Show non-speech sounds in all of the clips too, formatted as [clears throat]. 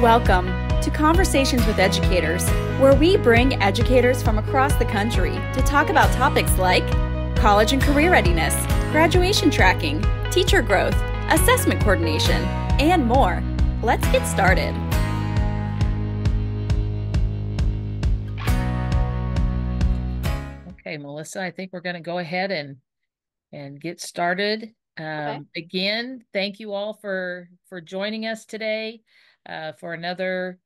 Welcome to Conversations with Educators, where we bring educators from across the country to talk about topics like college and career readiness, graduation tracking, teacher growth, assessment coordination, and more. Let's get started. Okay, Melissa, I think we're going to go ahead and and get started. Um, okay. Again, thank you all for for joining us today uh, for another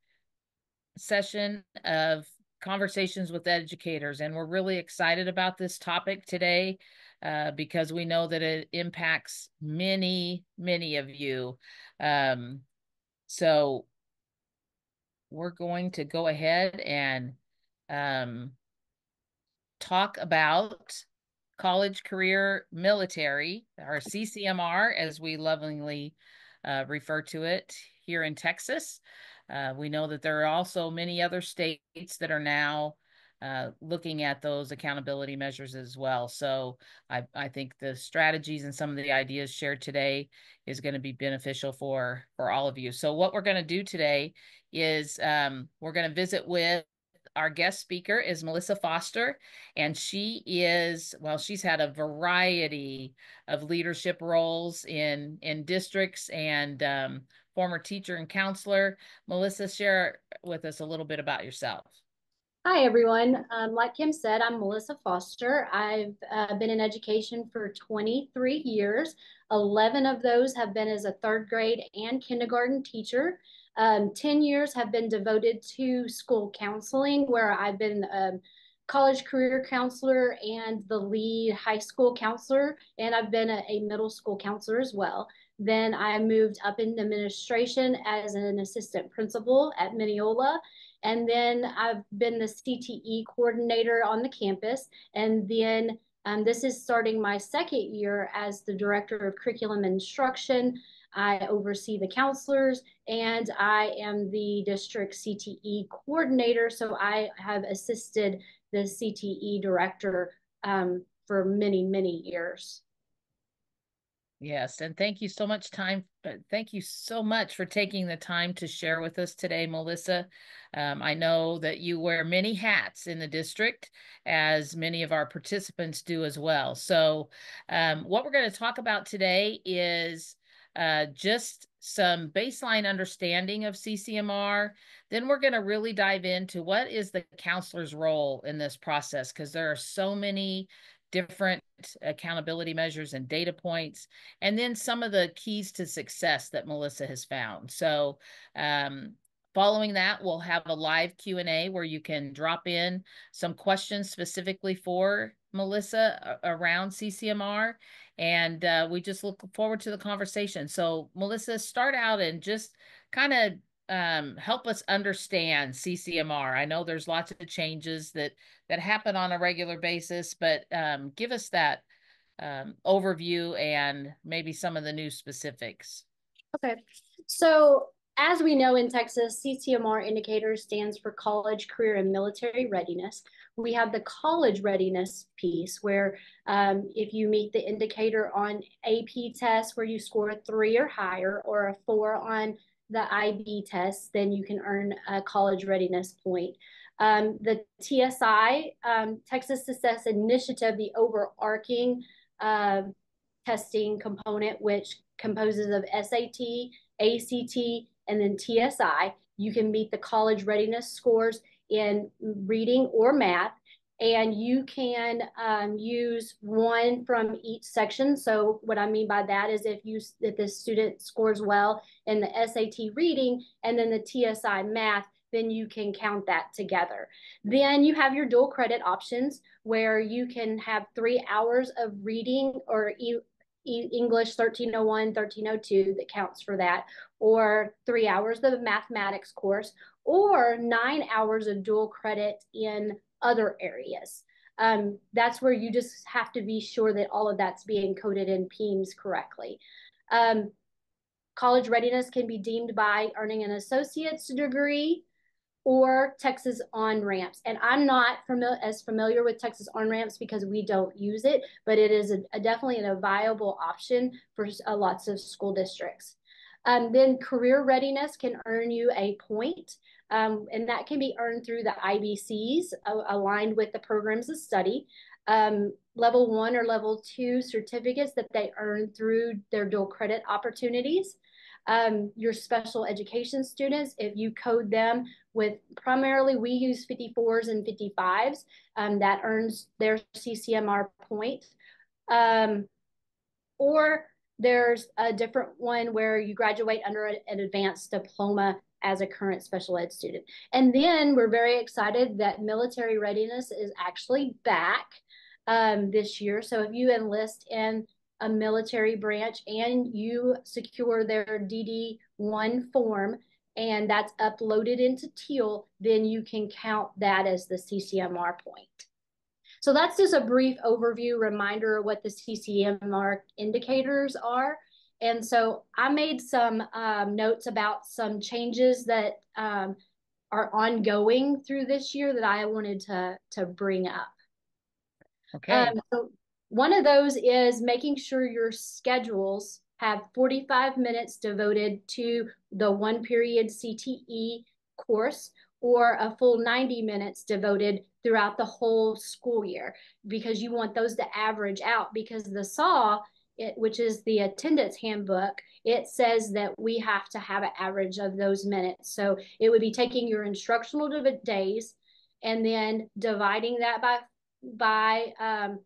session of conversations with educators. And we're really excited about this topic today uh, because we know that it impacts many, many of you. Um, so we're going to go ahead and um, talk about college career military, or CCMR, as we lovingly uh, refer to it here in Texas. Uh, we know that there are also many other states that are now uh, looking at those accountability measures as well. So I, I think the strategies and some of the ideas shared today is going to be beneficial for for all of you. So what we're going to do today is um, we're going to visit with our guest speaker is Melissa Foster, and she is well, she's had a variety of leadership roles in in districts and um, former teacher and counselor. Melissa, share with us a little bit about yourself. Hi, everyone. Um, like Kim said, I'm Melissa Foster. I've uh, been in education for 23 years. 11 of those have been as a third grade and kindergarten teacher. Um, 10 years have been devoted to school counseling, where I've been a um, college career counselor and the lead high school counselor, and I've been a, a middle school counselor as well. Then I moved up in administration as an assistant principal at Mineola. And then I've been the CTE coordinator on the campus. And then um, this is starting my second year as the director of curriculum instruction. I oversee the counselors and I am the district CTE coordinator. So I have assisted the CTE director um, for many, many years. Yes, and thank you so much time. Uh, thank you so much for taking the time to share with us today, Melissa. Um, I know that you wear many hats in the district, as many of our participants do as well. So, um, what we're going to talk about today is uh, just some baseline understanding of CCMR. Then we're going to really dive into what is the counselor's role in this process because there are so many different accountability measures and data points, and then some of the keys to success that Melissa has found. So um, following that, we'll have a live Q&A where you can drop in some questions specifically for Melissa around CCMR. And uh, we just look forward to the conversation. So Melissa, start out and just kind of um, help us understand CCMR. I know there's lots of changes that that happen on a regular basis, but um, give us that um, overview and maybe some of the new specifics. Okay, so as we know in Texas, CCMR indicator stands for college, career, and military readiness. We have the college readiness piece where um, if you meet the indicator on AP tests where you score a three or higher or a four on the IB test, then you can earn a college readiness point. Um, the TSI, um, Texas Success Initiative, the overarching uh, testing component, which composes of SAT, ACT, and then TSI. You can meet the college readiness scores in reading or math and you can um, use one from each section. So what I mean by that is if you if the student scores well in the SAT reading and then the TSI math, then you can count that together. Then you have your dual credit options where you can have three hours of reading or e English 1301, 1302 that counts for that, or three hours of mathematics course, or nine hours of dual credit in other areas. Um, that's where you just have to be sure that all of that's being coded in PEIMS correctly. Um, college readiness can be deemed by earning an associate's degree or Texas on-ramps. And I'm not fami as familiar with Texas on-ramps because we don't use it, but it is a, a definitely a viable option for uh, lots of school districts. Um, then career readiness can earn you a point, um, and that can be earned through the IBCs aligned with the programs of study. Um, level one or level two certificates that they earn through their dual credit opportunities. Um, your special education students, if you code them with primarily we use 54s and 55s, um, that earns their CCMR point. Um, or there's a different one where you graduate under an advanced diploma as a current special ed student. And then we're very excited that military readiness is actually back um, this year. So if you enlist in a military branch and you secure their DD1 form and that's uploaded into Teal, then you can count that as the CCMR point. So that's just a brief overview reminder of what the CCMR indicators are. And so I made some um, notes about some changes that um, are ongoing through this year that I wanted to, to bring up. Okay. Um, so one of those is making sure your schedules have 45 minutes devoted to the one period CTE course or a full 90 minutes devoted throughout the whole school year because you want those to average out because the SAW it, which is the attendance handbook, it says that we have to have an average of those minutes. So it would be taking your instructional days and then dividing that by by um,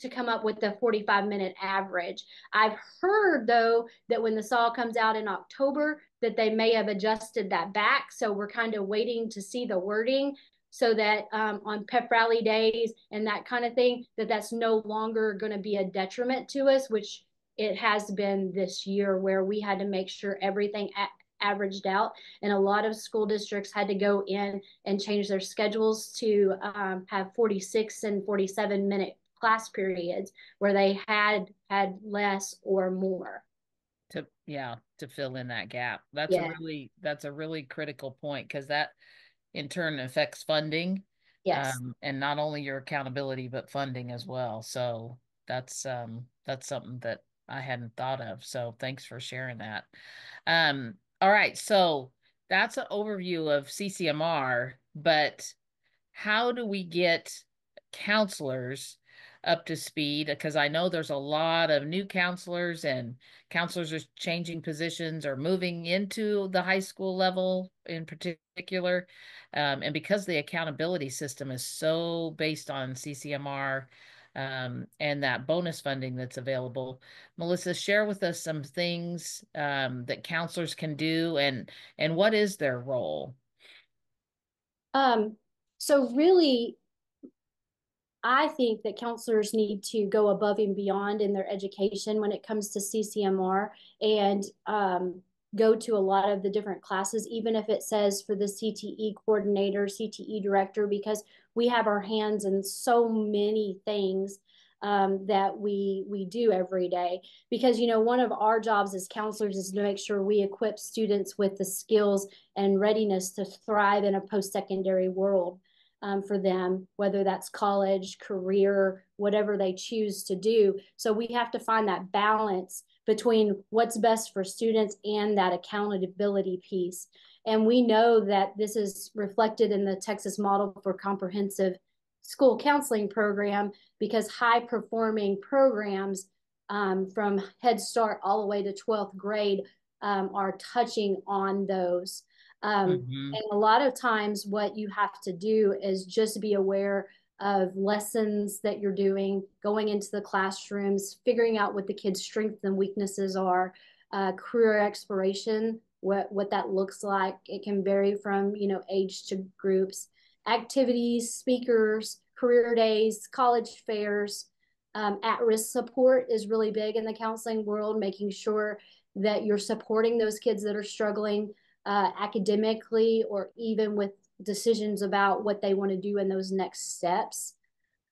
to come up with the 45 minute average. I've heard though that when the SAW comes out in October that they may have adjusted that back. So we're kind of waiting to see the wording so that um, on pep rally days and that kind of thing, that that's no longer going to be a detriment to us, which it has been this year where we had to make sure everything averaged out. And a lot of school districts had to go in and change their schedules to um, have 46 and 47 minute class periods where they had had less or more. To yeah to fill in that gap. That's yeah. a really that's a really critical point because that in turn affects funding yes. um, and not only your accountability but funding as well. So that's um that's something that i hadn't thought of. So thanks for sharing that. Um all right so that's an overview of ccmr but how do we get counselors up to speed because I know there's a lot of new counselors and counselors are changing positions or moving into the high school level in particular. Um, and because the accountability system is so based on CCMR um, and that bonus funding that's available, Melissa, share with us some things um, that counselors can do and and what is their role? Um, so really I think that counselors need to go above and beyond in their education when it comes to CCMR and um, go to a lot of the different classes, even if it says for the CTE coordinator, CTE director, because we have our hands in so many things um, that we we do every day. Because you know, one of our jobs as counselors is to make sure we equip students with the skills and readiness to thrive in a post-secondary world um, for them, whether that's college, career, whatever they choose to do. So we have to find that balance between what's best for students and that accountability piece. And we know that this is reflected in the Texas model for comprehensive school counseling program because high performing programs um, from Head Start all the way to 12th grade um, are touching on those. Um, mm-hmm. And a lot of times, what you have to do is just be aware of lessons that you're doing, going into the classrooms, figuring out what the kids' strengths and weaknesses are, uh, career exploration, what what that looks like. It can vary from you know age to groups, activities, speakers, career days, college fairs. Um, at-risk support is really big in the counseling world, making sure that you're supporting those kids that are struggling uh, academically or even with decisions about what they want to do in those next steps.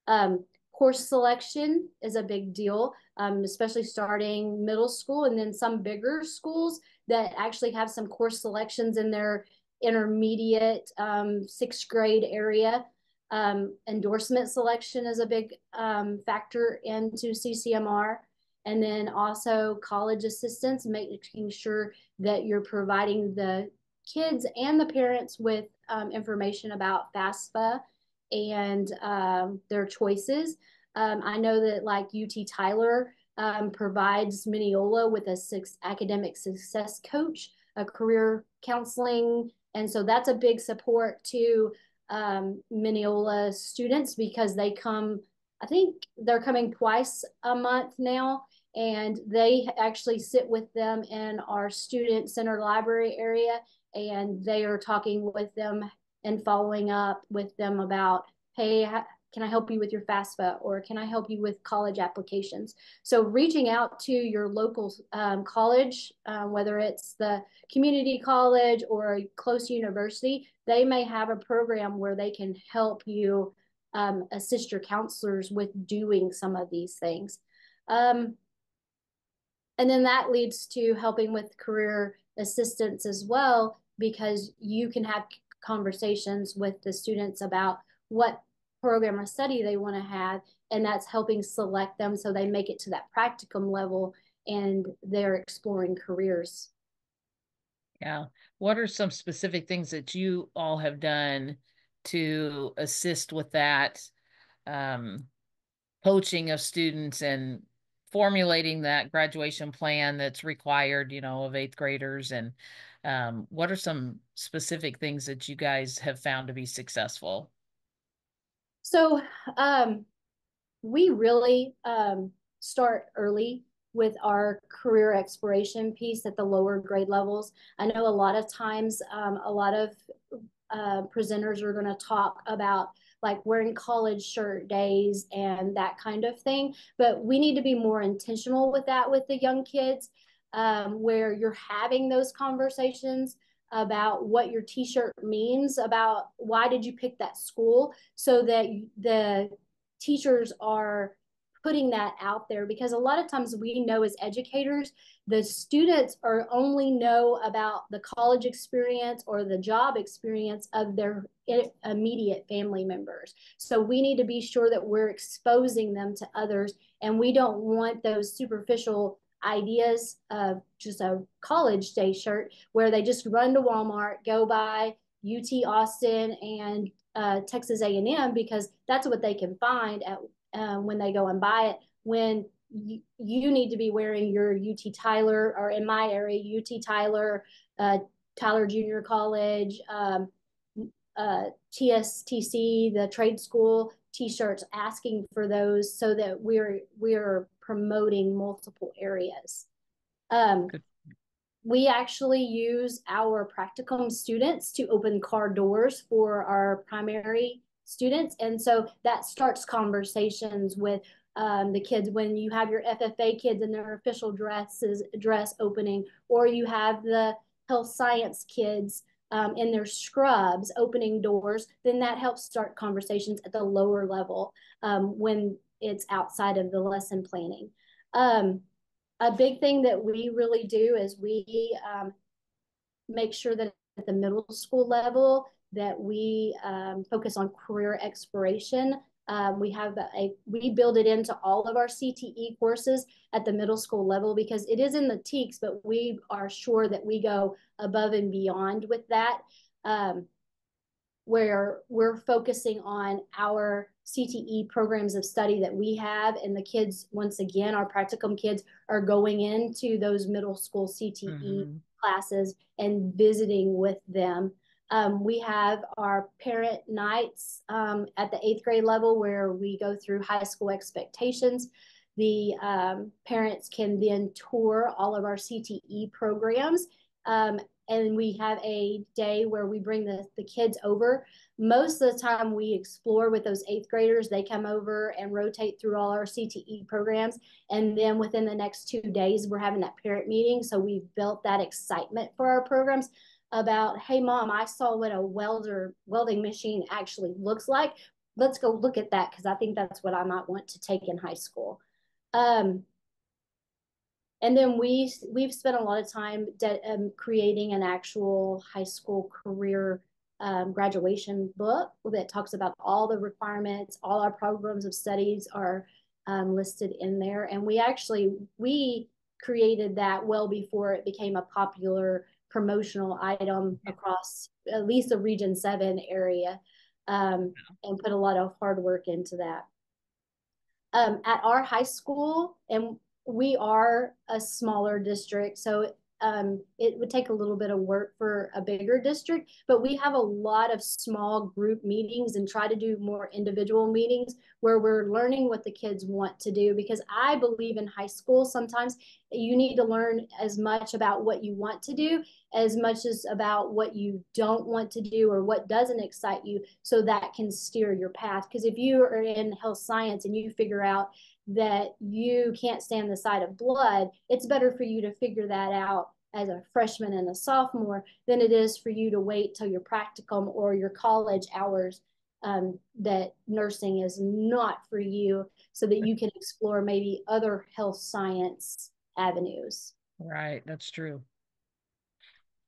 Um, course selection is a big deal, um, especially starting middle school and then some bigger schools that actually have some course selections in their intermediate um, sixth grade area. Um, endorsement selection is a big um, factor into CCMR. And then also college assistance, making sure that you're providing the kids and the parents with um, information about FAFSA and um, their choices. Um, I know that like UT Tyler um, provides Mineola with a six academic success coach, a career counseling. And so that's a big support to um, Mineola students because they come, I think they're coming twice a month now. And they actually sit with them in our student center library area and they are talking with them and following up with them about, hey, can I help you with your FAFSA or can I help you with college applications? So reaching out to your local um, college, uh, whether it's the community college or a close university, they may have a program where they can help you um, assist your counselors with doing some of these things. Um, and then that leads to helping with career assistance as well, because you can have conversations with the students about what program or study they want to have and that's helping select them so they make it to that practicum level and they're exploring careers. Yeah. What are some specific things that you all have done to assist with that um, coaching of students and formulating that graduation plan that's required you know of eighth graders and um, what are some specific things that you guys have found to be successful so um, we really um, start early with our career exploration piece at the lower grade levels. I know a lot of times, um, a lot of uh, presenters are going to talk about like wearing college shirt days and that kind of thing. But we need to be more intentional with that with the young kids, um, where you're having those conversations about what your t-shirt means about why did you pick that school so that the teachers are putting that out there because a lot of times we know as educators the students are only know about the college experience or the job experience of their immediate family members. So we need to be sure that we're exposing them to others and we don't want those superficial ideas of just a college day shirt where they just run to Walmart, go buy UT Austin and uh, Texas A&M because that's what they can find at uh, when they go and buy it. When you, you need to be wearing your UT Tyler or in my area UT Tyler, uh, Tyler Junior College, um, uh, TSTC, the trade school t-shirts asking for those so that we're we're promoting multiple areas. Um, we actually use our practicum students to open car doors for our primary students. And so that starts conversations with um, the kids when you have your FFA kids in their official dresses dress opening, or you have the health science kids um, in their scrubs opening doors, then that helps start conversations at the lower level um, when it's outside of the lesson planning. Um, a big thing that we really do is we um, make sure that at the middle school level that we um, focus on career exploration. Um, we have a, we build it into all of our CTE courses at the middle school level because it is in the TEKS, but we are sure that we go above and beyond with that. Um, where we're focusing on our CTE programs of study that we have, and the kids, once again, our practicum kids are going into those middle school CTE mm-hmm. classes and visiting with them. Um, we have our parent nights um, at the eighth grade level where we go through high school expectations. The um, parents can then tour all of our CTE programs um, and we have a day where we bring the, the kids over. Most of the time we explore with those eighth graders. They come over and rotate through all our CTE programs. And then within the next two days, we're having that parent meeting. So we've built that excitement for our programs about, hey mom, I saw what a welder welding machine actually looks like. Let's go look at that because I think that's what I might want to take in high school. Um, and then we we've spent a lot of time um, creating an actual high school career um, graduation book that talks about all the requirements all our programs of studies are um, listed in there. And we actually, we created that well before it became a popular promotional item across at least the region seven area um, and put a lot of hard work into that. Um, at our high school, and we are a smaller district, so um, it would take a little bit of work for a bigger district, but we have a lot of small group meetings and try to do more individual meetings where we're learning what the kids want to do. Because I believe in high school, sometimes you need to learn as much about what you want to do as much as about what you don't want to do or what doesn't excite you so that can steer your path. Because if you are in health science and you figure out that you can't stand the sight of blood, it's better for you to figure that out as a freshman and a sophomore than it is for you to wait till your practicum or your college hours um, that nursing is not for you so that you can explore maybe other health science avenues. Right, that's true.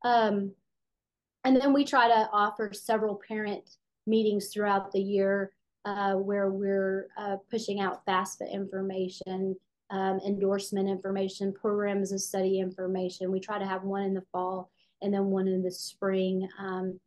Um, and then we try to offer several parent meetings throughout the year uh, where we're uh, pushing out FAFSA information, um, endorsement information, programs of study information. We try to have one in the fall and then one in the spring. Um,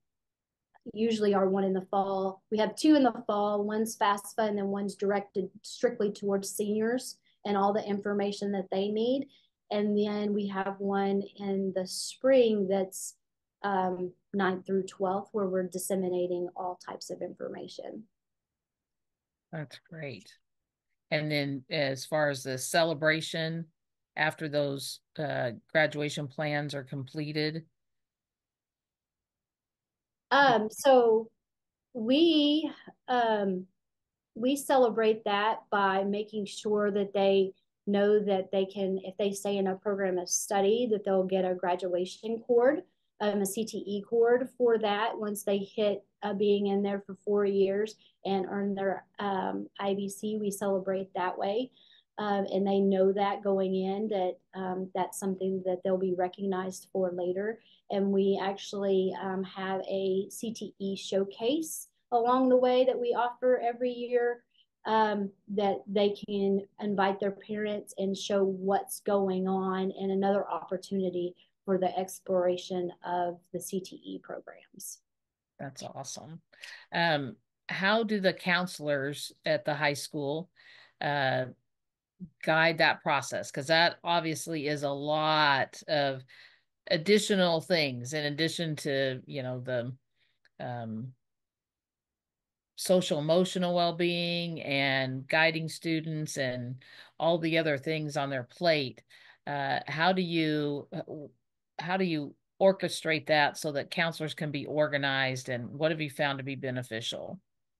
usually our one in the fall. We have two in the fall, one's FAFSA and then one's directed strictly towards seniors and all the information that they need. And then we have one in the spring that's um, 9th through 12th where we're disseminating all types of information. That's great. And then as far as the celebration after those uh, graduation plans are completed? Um, so we um, we celebrate that by making sure that they know that they can, if they stay in a program of study, that they'll get a graduation cord, um, a CTE cord for that once they hit uh, being in there for four years and earn their um, IBC. We celebrate that way. Um, and they know that going in that um, that's something that they'll be recognized for later. And we actually um, have a CTE showcase along the way that we offer every year um, that they can invite their parents and show what's going on and another opportunity for the exploration of the CTE programs. That's awesome. Um, how do the counselors at the high school uh, guide that process? Because that obviously is a lot of additional things in addition to, you know, the um, social emotional well-being and guiding students and all the other things on their plate. Uh, how do you uh, how do you orchestrate that so that counselors can be organized and what have you found to be beneficial?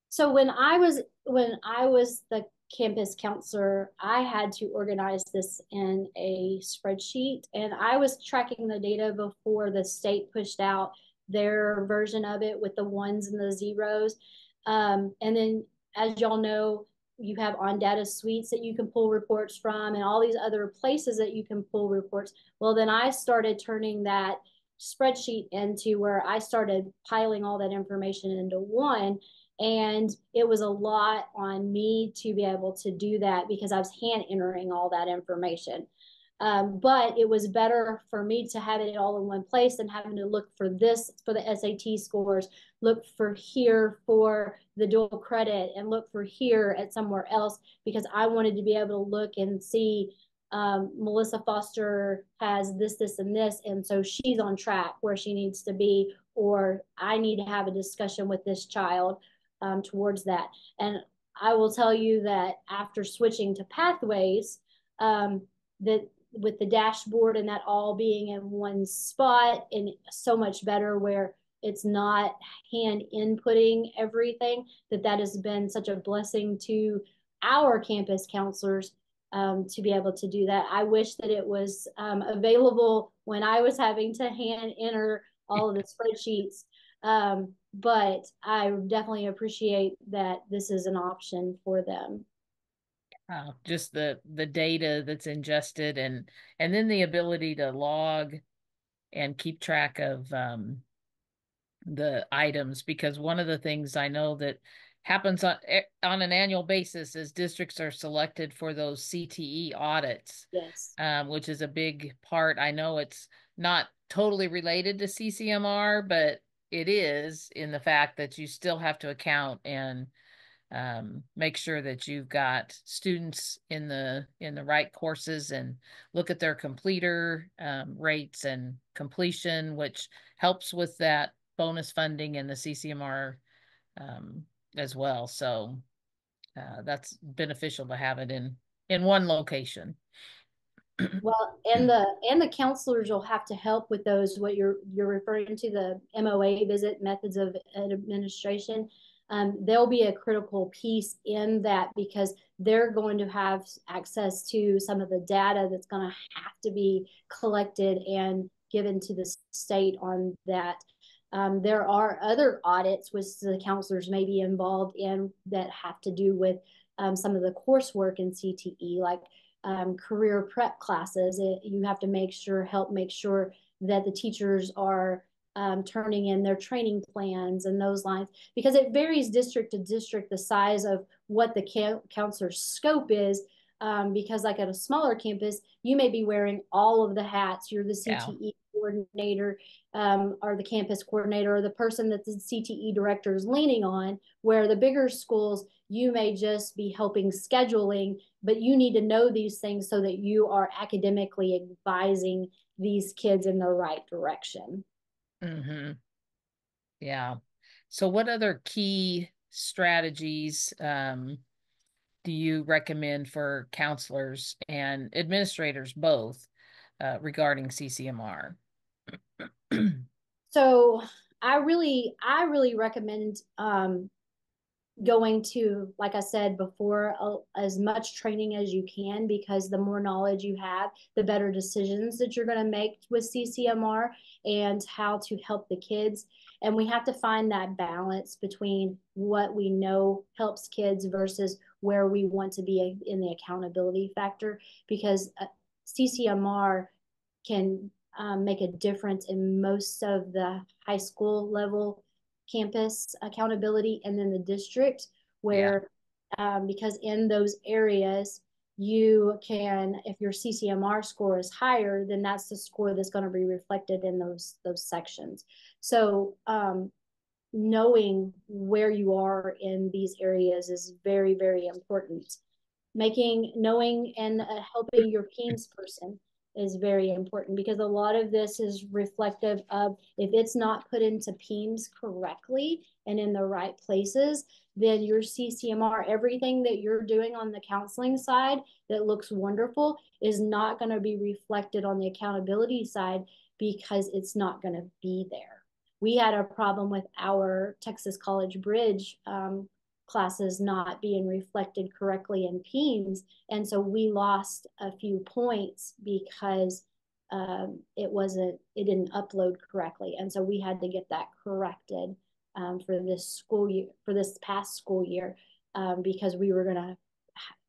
So when i was when i was the campus counselor i had to organize this in a spreadsheet and i was tracking the data before the state pushed out their version of it with the ones and the zeros. Um, and then as y'all know you have OnData Suites that you can pull reports from and all these other places that you can pull reports. Well then i started turning that spreadsheet into where I started piling all that information into one. And it was a lot on me to be able to do that because I was hand entering all that information. Um, but it was better for me to have it all in one place than having to look for this for the SAT scores, look for here for the dual credit, and look for here at somewhere else because I wanted to be able to look and see um, Melissa Foster has this, this, and this, and so she's on track where she needs to be, or I need to have a discussion with this child um, towards that. And I will tell you that after switching to pathways, um, that with the dashboard and that all being in one spot and so much better where it's not hand inputting everything that that has been such a blessing to our campus counselors um, to be able to do that. I wish that it was um, available when I was having to hand enter all of the spreadsheets. Um, but I definitely appreciate that this is an option for them. Just the the data that's ingested and and then the ability to log and keep track of um, the items because one of the things I know that happens on eh, on an annual basis as districts are selected for those CTE audits. Yes. Um, which is a big part. I know it's not totally related to CCMR, but it is in the fact that you still have to account and um, make sure that you've got students in the in the right courses and look at their completer um, rates and completion, which helps with that bonus funding and the CCMR um, as well. So uh, that's beneficial to have it in in one location. [clears throat] well, and the and the counselors will have to help with those. What you're you're referring to the MOA visit methods of administration um, they'll be a critical piece in that because they're going to have access to some of the data that's going to have to be collected and given to the state on that. Um, there are other audits which the counselors may be involved in that have to do with um, some of the coursework in CTE, like um, career prep classes. It, you have to make sure, help make sure that the teachers are um, turning in their training plans and those lines because it varies district to district the size of what the counselor's scope is um, because like at a smaller campus you may be wearing all of the hats you're the cte yeah. coordinator um, or the campus coordinator or the person that the cte director is leaning on where the bigger schools you may just be helping scheduling but you need to know these things so that you are academically advising these kids in the right direction Mm-hmm. Yeah. So what other key strategies um, do you recommend for counselors and administrators both uh, regarding CCMR? [clears throat] so I really, I really recommend um, going to, like I said before, uh, as much training as you can because the more knowledge you have, the better decisions that you're going to make with CCMR and how to help the kids. And we have to find that balance between what we know helps kids versus where we want to be in the accountability factor because uh, CCMR can um, make a difference in most of the high school level campus accountability and then the district where yeah. um, because in those areas you can if your ccmr score is higher then that's the score that's going to be reflected in those those sections so um, knowing where you are in these areas is very very important making knowing and uh, helping your PEIMS person is very important because a lot of this is reflective of if it's not put into PEIMS correctly and in the right places, then your CCMR, everything that you're doing on the counseling side that looks wonderful is not going to be reflected on the accountability side because it's not going to be there. We had a problem with our Texas College Bridge um, classes not being reflected correctly in PEIMS. And so we lost a few points because um, it wasn't, it didn't upload correctly. And so we had to get that corrected um, for this school year, for this past school year, um, because we were going to,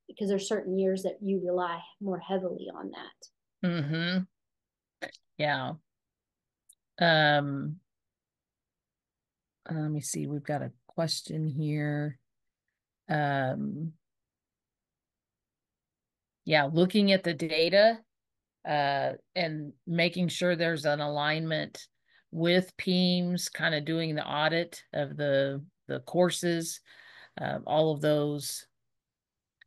because there's certain years that you rely more heavily on that. Mm-hmm. Yeah. Um, let me see. We've got a question here um, yeah, looking at the data uh, and making sure there's an alignment with PEIMS, kind of doing the audit of the the courses, uh, all of those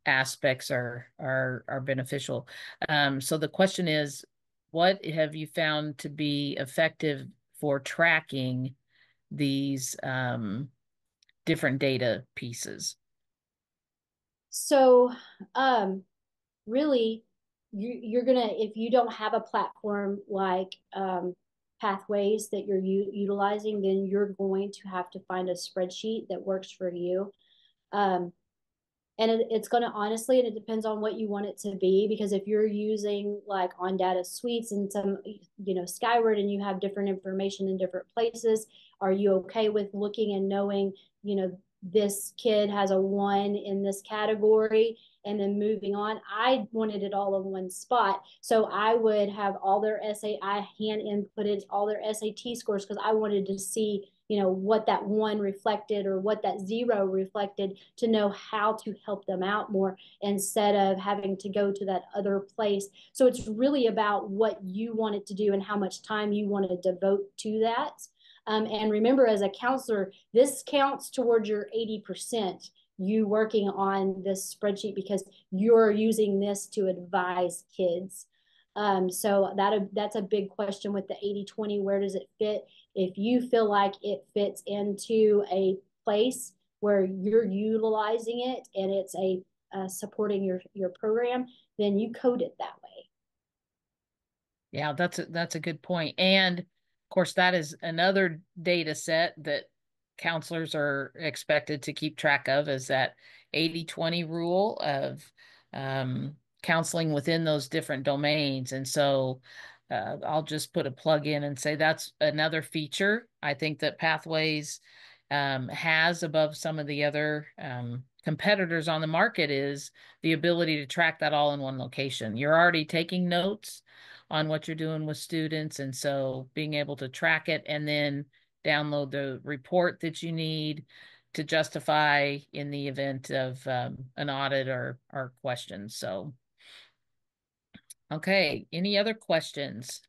aspects are are are beneficial. Um, so the question is, what have you found to be effective for tracking these um, different data pieces? So, um, really, you, you're gonna if you don't have a platform like um, Pathways that you're u- utilizing, then you're going to have to find a spreadsheet that works for you. Um, and it, it's going to honestly and it depends on what you want it to be because if you're using like OnData Suites and some you know skyward and you have different information in different places are you okay with looking and knowing you know this kid has a one in this category and then moving on i wanted it all in one spot. So i would have all their sa i hand inputted all their sat scores because i wanted to see you know what that one reflected or what that zero reflected to know how to help them out more instead of having to go to that other place. So it's really about what you want it to do and how much time you want to devote to that um, and remember as a counselor this counts towards your 80% you working on this spreadsheet because you're using this to advise kids um, so that that's a big question with the 80-20. Where does it fit? If you feel like it fits into a place where you're utilizing it and it's a uh, supporting your your program, then you code it that way. Yeah, that's a, that's a good point. And course, that is another data set that counselors are expected to keep track of is that 80-20 rule of um, counseling within those different domains. And so uh, I'll just put a plug in and say that's another feature I think that Pathways um, has above some of the other um, competitors on the market is the ability to track that all in one location. You're already taking notes on what you're doing with students. And so being able to track it and then download the report that you need to justify in the event of um, an audit or, or questions. So Okay, any other questions?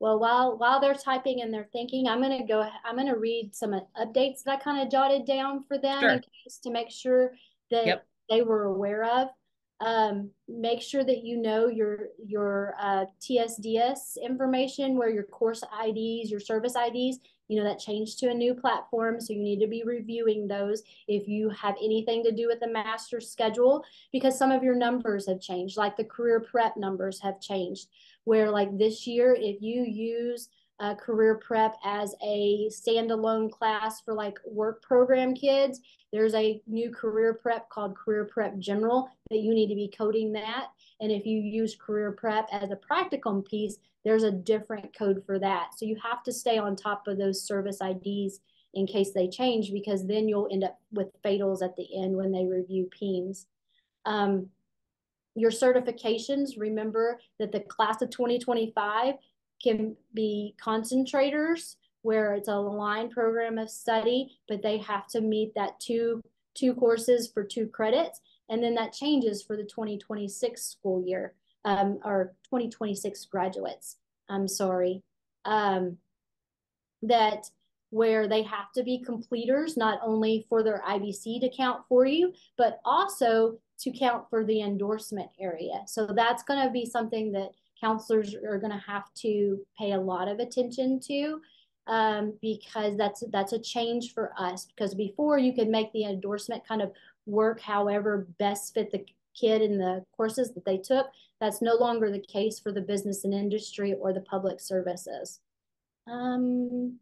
Well, while while they're typing and they're thinking, I'm gonna go. I'm gonna read some updates that I kind of jotted down for them sure. in case to make sure that yep. they were aware of. Um, make sure that you know your your uh, TSDS information, where your course IDs, your service IDs, you know, that changed to a new platform. So you need to be reviewing those if you have anything to do with the master schedule, because some of your numbers have changed, like the career prep numbers have changed, where like this year, if you use uh, career prep as a standalone class for like work program kids. There's a new career prep called Career Prep General that you need to be coding that. And if you use career prep as a practicum piece, there's a different code for that. So you have to stay on top of those service IDs in case they change because then you'll end up with fatals at the end when they review PEIMS. Um, your certifications, remember that the class of 2025 can be concentrators where it's a line program of study, but they have to meet that two two courses for two credits. And then that changes for the 2026 school year um, or 2026 graduates. I'm sorry. Um, that where they have to be completers, not only for their IBC to count for you, but also to count for the endorsement area. So that's going to be something that counselors are going to have to pay a lot of attention to um, because that's that's a change for us because before you could make the endorsement kind of work however best fit the kid in the courses that they took that's no longer the case for the business and industry or the public services. Um,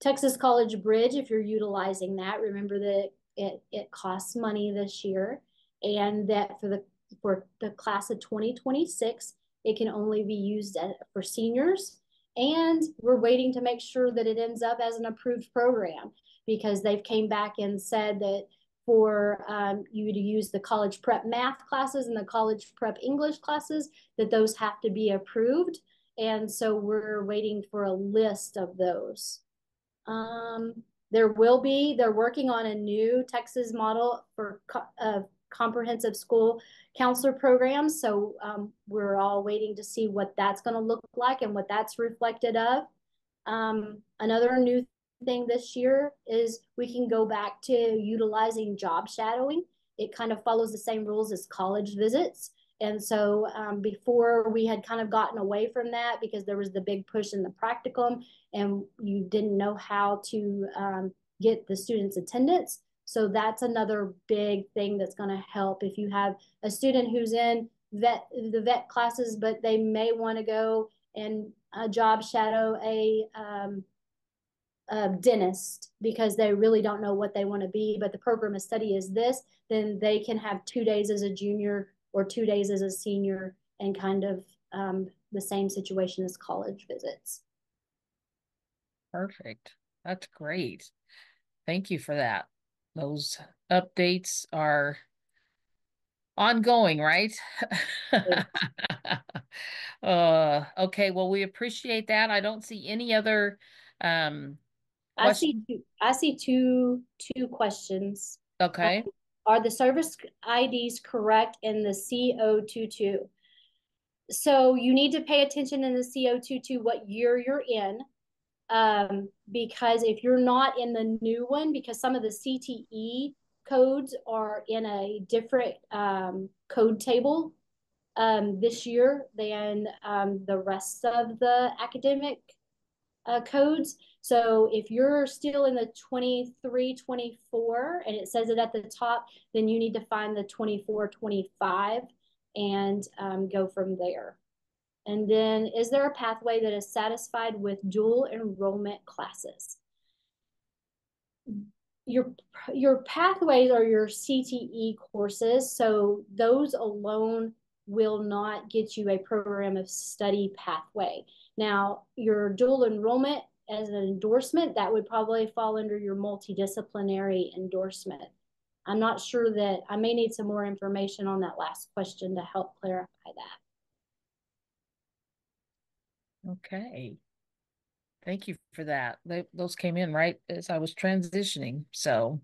texas college bridge if you're utilizing that remember that it, it costs money this year and that for the for the class of 2026, it can only be used for seniors. And we're waiting to make sure that it ends up as an approved program because they've came back and said that for um, you to use the college prep math classes and the college prep English classes, that those have to be approved. And so we're waiting for a list of those. Um, there will be, they're working on a new Texas model for uh, comprehensive school counselor programs. So um, we're all waiting to see what that's going to look like and what that's reflected of. Um, another new thing this year is we can go back to utilizing job shadowing. It kind of follows the same rules as college visits. And so um, before we had kind of gotten away from that because there was the big push in the practicum and you didn't know how to um, get the students' attendance. So that's another big thing that's going to help if you have a student who's in vet the vet classes, but they may want to go and uh, job shadow a, um, a dentist because they really don't know what they want to be, but the program of study is this, then they can have two days as a junior or two days as a senior and kind of um, the same situation as college visits. Perfect. That's great. Thank you for that those updates are ongoing, right? [laughs] uh, okay, well, we appreciate that. I don't see any other um I see two, I see two two questions. Okay. Um, are the service IDs correct in the CO22? So you need to pay attention in the CO22 what year you're in. Um, because if you're not in the new one, because some of the CTE codes are in a different um, code table um, this year than um, the rest of the academic uh, codes. So if you're still in the 23, 24, and it says it at the top, then you need to find the 24, 25 and um, go from there. And then is there a pathway that is satisfied with dual enrollment classes? Your, your pathways are your CTE courses. So those alone will not get you a program of study pathway. Now, your dual enrollment as an endorsement, that would probably fall under your multidisciplinary endorsement. I'm not sure that I may need some more information on that last question to help clarify that. Okay. Thank you for that. They, those came in right as I was transitioning. So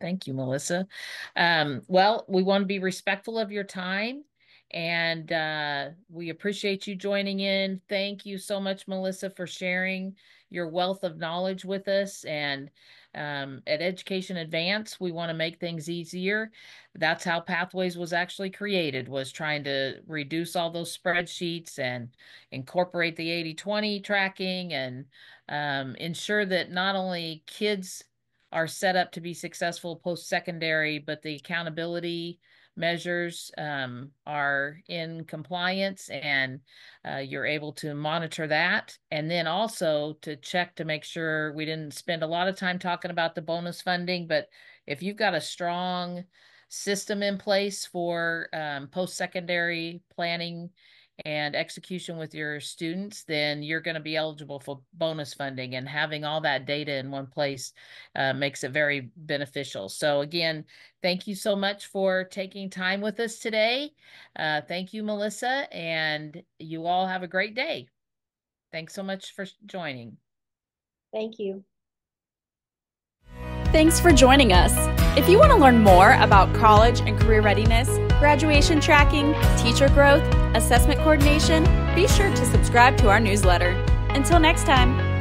thank you, Melissa. Um, well, we want to be respectful of your time and uh, we appreciate you joining in. Thank you so much, Melissa, for sharing your wealth of knowledge with us. And um, at Education Advanced, we want to make things easier. That's how Pathways was actually created, was trying to reduce all those spreadsheets and incorporate the 80-20 tracking and um, ensure that not only kids are set up to be successful post-secondary, but the accountability measures um, are in compliance and uh, you're able to monitor that. And then also to check to make sure we didn't spend a lot of time talking about the bonus funding, but if you've got a strong system in place for um, post-secondary planning and execution with your students, then you're going to be eligible for bonus funding. And having all that data in one place uh, makes it very beneficial. So, again, thank you so much for taking time with us today. Uh, thank you, Melissa, and you all have a great day. Thanks so much for joining. Thank you. Thanks for joining us. If you want to learn more about college and career readiness, graduation tracking, teacher growth, assessment coordination, be sure to subscribe to our newsletter. Until next time.